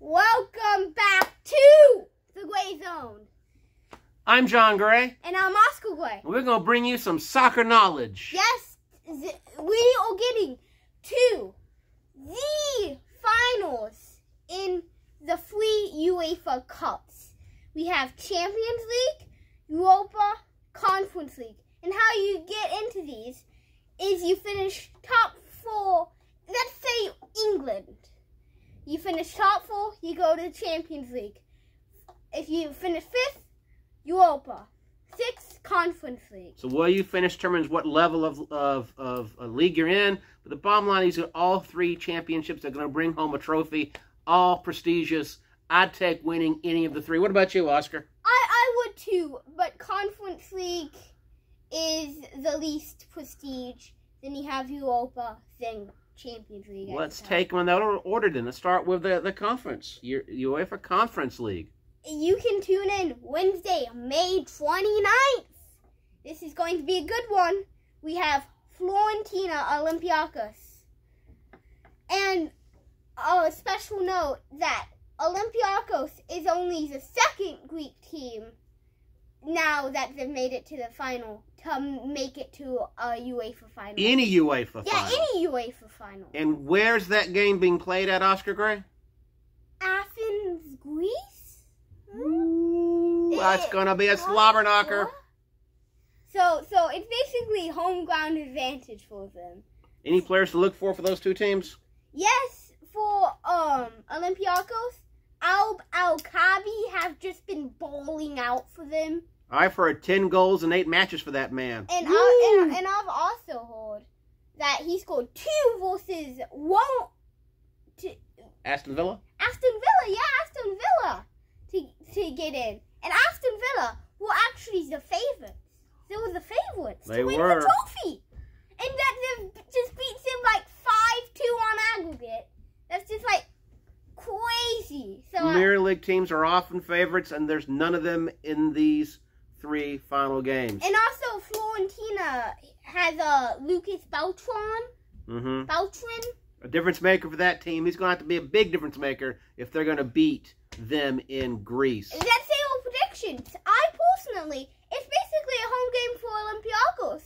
Welcome back to the Gray Zone. I'm John Gray, And I'm Oscar Gray. and we're going to bring you some soccer knowledge. Yes, we are getting to the finals in the three UEFA Cups. We have Champions League, Europa, Conference League. And how you get into these is you finish top four, let's say England. You finish top four, you go to the Champions League. If you finish fifth, Europa. Sixth, Conference League. So where you finish determines what level of, of, of a league you're in. But the bottom line is that all three championships are going to bring home a trophy, all prestigious. I'd take winning any of the three. What about you, Oscar? I, I would too, but Conference League is the least prestige. Then you have Europa, then Champions League. Let's take them in that order then. Let's start with the, the conference, your UEFA Conference League. You can tune in Wednesday, May 29th. This is going to be a good one. We have Fiorentina Olympiacos. And a special note that Olympiacos is only the second Greek team now that they've made it to the final to make it to a UEFA final. Any UEFA yeah, final. Yeah, any UEFA final. And where's that game being played at, Oscar Gray? Athens, Greece? Ooh, that's going to be a slobber knocker. So, so it's basically home ground advantage for them. Any players to look for for those two teams? Yes, for um Olympiacos, Al Alkabi have just been bowling out for them, I've heard 10 goals and 8 matches for that man. and I, and, and I've also heard that he scored two versus one. To, Aston Villa? Aston Villa, yeah, Aston Villa to to get in, and Aston Villa were actually the favorites. They were the favorites They to win were. the trophy, and that they've just beats him like five two on aggregate. That's just like crazy. So I- Premier League teams are often favorites, and there's none of them in these three final games. and also Fiorentina has a uh, Lucas Beltran. hmm Beltran. A difference maker for that team. He's going to have to be a big difference maker if they're going to beat them in Greece. Say our predictions. I personally, it's basically a home game for Olympiacos.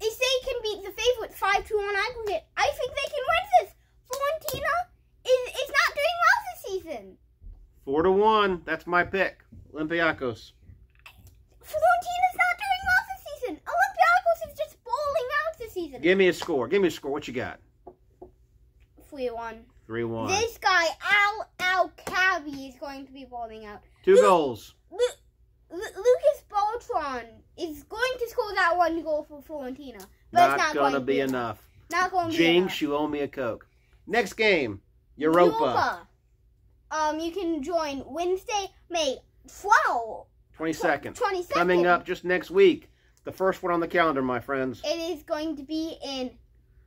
If they can beat the favorite 5 2 on aggregate, I think they can win this. Fiorentina is, is not doing well this season. Four to one. That's my pick. Olympiacos. Fiorentina's not doing well this season. Olympiacos is just bowling out this season. Give me a score. Give me a score. What you got? 3 1. Three one. This guy, Al Al Cabi, is going to be bowling out. Two Lu- goals. Lu- Lu- Lucas Beltran is going to score that one goal for Fiorentina. But Not, it's not gonna going to be enough. Not going to be Jinx, enough. you owe me a coke. Next game, Europa. Um, you can join Wednesday, May 12, 22nd. 22nd. Coming up just next week. The first one on the calendar, my friends. It is going to be in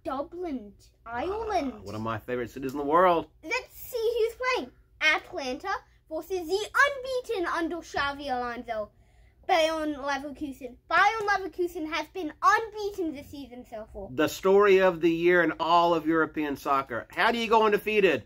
Dublin, Ireland. Ah, one of my favorite cities in the world. Let's see who's playing. Atalanta versus the unbeaten under Xabi Alonso. Bayer Leverkusen. Bayer Leverkusen has been unbeaten this season so far. The story of the year in all of European soccer. How do you go undefeated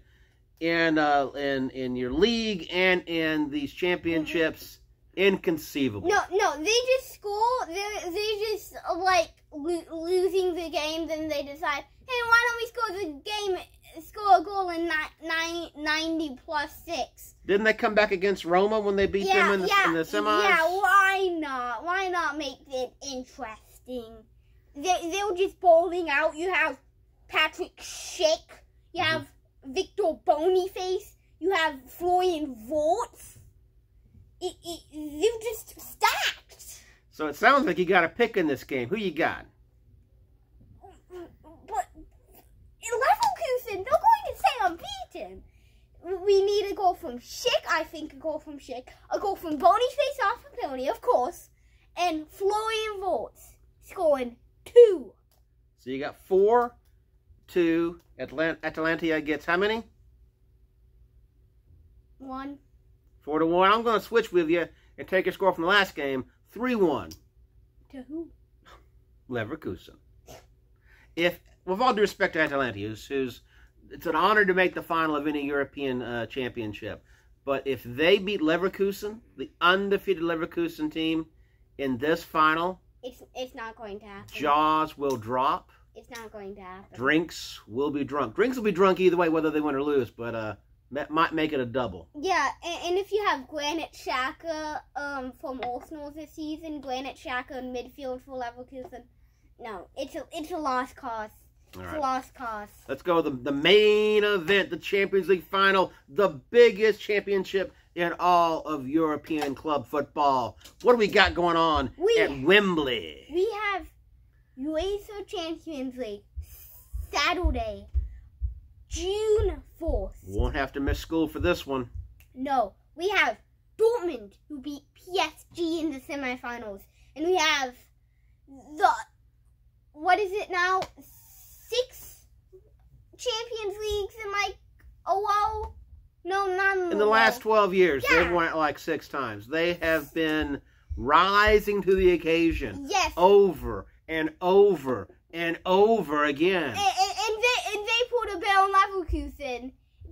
in uh, in in your league and in these championships? Inconceivable. No, no, they just score. They they just like lo- losing the game. Then they decide, hey, why don't we score the game, score a goal in ni- nine, 90 plus six? Didn't they come back against Roma when they beat yeah, them in the, yeah, in the semis? yeah. Why not? Why not make it interesting? They they were just bowling out. You have Patrick Schick. You Mm-hmm. have Victor Boniface. You have Florian Wirtz. It, it, they're just stacked. So it sounds like you got a pick in this game. Who you got? But Leverkusen, they're going to say unbeaten. We need a goal from Schick, I think a goal from Schick, a goal from Boniface off of penalty, of course, and Florian Wirtz scoring two. So you got four, two. Atlant- Atalanta gets how many? One. Four to one. I'm going to switch with you and take your score from the last game. Three one. To who? Leverkusen. If, with all due respect to Atalanta, who's, who's it's an honor to make the final of any European uh, championship. But if they beat Leverkusen, the undefeated Leverkusen team, in this final, It's it's not going to happen. jaws will drop. It's not going to happen. Drinks will be drunk. Drinks will be drunk either way, whether they win or lose. But uh, that might make it a double. Yeah, and, and if you have Granit Xhaka um, from Arsenal this season, Granit Xhaka in midfield for Leverkusen, no, it's a it's a lost cause. All It's right. a lost cause. Let's go. The, the main event, the Champions League final, the biggest championship in all of European club football. What do we got going on We- at Wembley? We have UEFA Champions League Saturday, June fourth. Won't have to miss school for this one. No, we have Dortmund who beat PSG in the semifinals, and we have the what is it now? Six Champions Leagues in like a row? No, not in, In the last 12 years, Yeah. they've won it like six times. They have been rising to the occasion Yes, over and over and over again. and they and they put a bet on Leverkusen,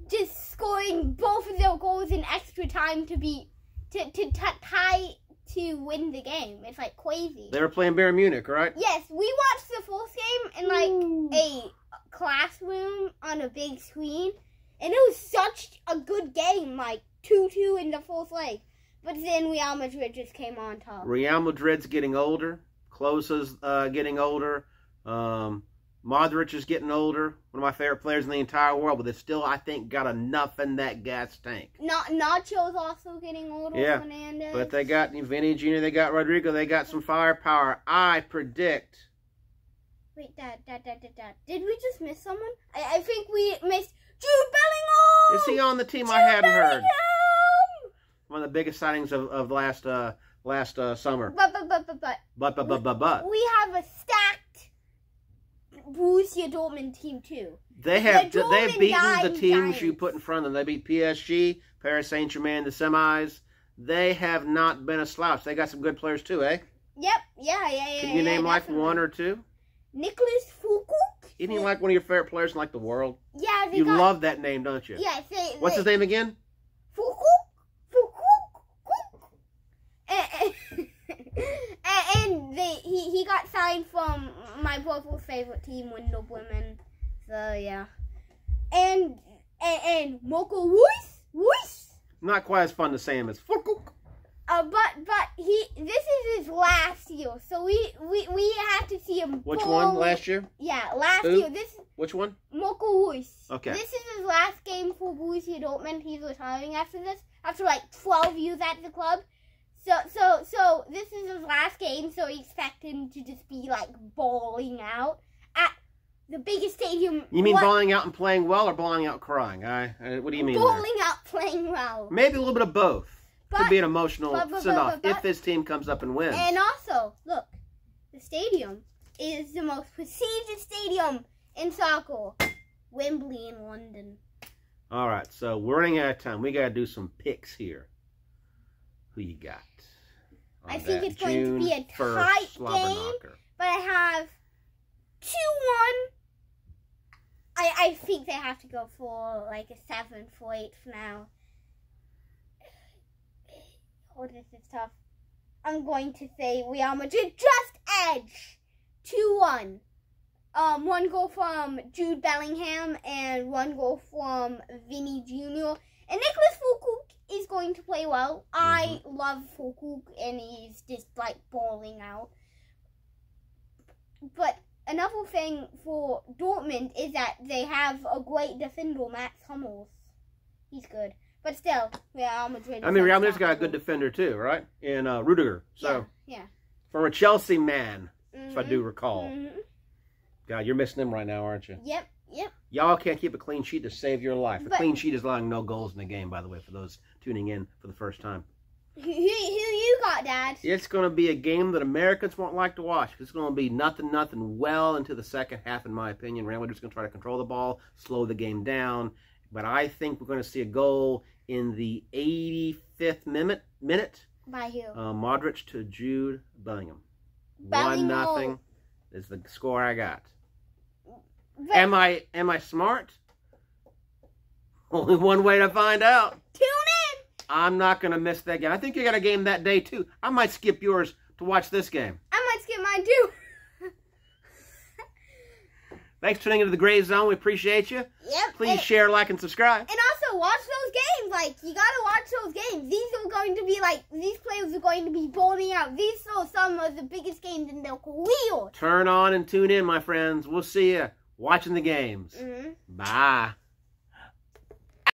just scoring both of their goals in extra time to be to to t- tie to win the game. It's like crazy. They were playing Bayern Munich, right? Yes, we watched the fourth game in like a classroom on a big screen, and it was such a good game, like two two in the fourth leg. But then Real Madrid just came on top. Real Madrid's getting older. Kroos's uh, getting older. Um, Modric is getting older. One of my favorite players in the entire world, but they still, I think, got enough in that gas tank. Not Nacho's also getting older. Yeah, Fernandez. But they got Vinny Jr., they got Rodrygo, they got some firepower. I predict. wait, Dad, Dad, Dad, Dad, Dad. Did we just miss someone? I, I think we missed Jude Bellingham. Is he on the team? Jude I hadn't heard. Bellingham! One of the biggest signings of, of last uh, last uh, summer. But but but but but. But but but but but We have a stacked Borussia Dortmund team too. they have The they've beaten the Giants. teams you put in front of them. They beat PSG, Paris Saint Germain, the semis. They have not been a slouch. They got some good players too, eh? Yep, yeah, yeah, yeah. Can you yeah, name like definitely. one or two? Nicholas Füllkrug? Isn't he like one of your favorite players in like the world? Yeah, they You got. love that name, don't you? Yes, they. What's his name again? Füllkrug, Füllkrug, and, and, and they, he he got signed from my brother's favorite team, Werder Bremen. So yeah, and and, and Marco Reus, Reus. Not quite as fun to say him as Füllkrug. Uh, but but he this is his last year, so we we we have to see him. Which one it- last year? Yeah, last Who? year. This Which one? Marco Reus. Okay. This is his last game for Borussia Dortmund. He's retiring after this, after like 12 years at the club. So, so, so this is his last game. So we expect him to just be like bawling out at the biggest stadium. You mean what, balling out and playing well, or balling out crying? I, I what do you mean? there? bawling out, playing well. Maybe a little bit of both. Could be an emotional but- but- send off but- but- if his team comes up and wins. and also, look, the stadium is the most prestigious stadium in soccer, Wembley in London. All right, so we're running out of time. We got to do some picks here. Who you got? I think it's going to be a tight game. but I have two one. I I think they have to go for like a seven for eight for now. Oh, this is tough. I'm going to say Real Madrid just edge two one. Um, one goal from Jude Bellingham and one goal from Vinny Jr. And Nicholas Füllkrug is going to play well. I love Füllkrug and he's just like balling out. But another thing for Dortmund is that they have a great defender, Mats Hummels. He's good. But still, Real Madrid. I mean, Real Madrid's got a good defender too, right? In uh, Rudiger. So Yeah. from a Chelsea man, yeah. if I do recall, Mhm. God, you're missing him right now, aren't you? Yep, yep. Y'all can't keep a clean sheet to save your life. A But- clean sheet is allowing no goals in the game, by the way, for those tuning in for the first time. Who, who, you got, Dad? It's going to be a game that Americans won't like to watch. It's going to be nothing, nothing well into the second half, in my opinion. Madrid's going to try to control the ball, slow the game down. But I think we're going to see a goal in the 85th minute. minute. By who? Uh, Modric to Jude Bellingham. One Bellingham. nothing is the score I got. But- Am I am I smart? Only one way to find out. Tune in. I'm not going to miss that game. I think you got a game that day, too. I might skip yours to watch this game. I might skip mine too. Thanks for tuning into the Gray Zone. We appreciate you. Yep. Please and, share, like, and subscribe. and also watch those games. Like you gotta watch those games. These are going to be like these players are going to be bowling out. These are some of the biggest games in the career. Turn on and tune in, my friends. We'll see you watching the games. Mm-hmm. Bye.